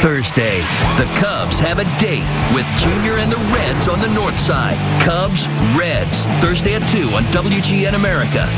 Thursday, the Cubs have a date with Junior and the Reds on the north side. Cubs, Reds, Thursday at 2 on WGN America.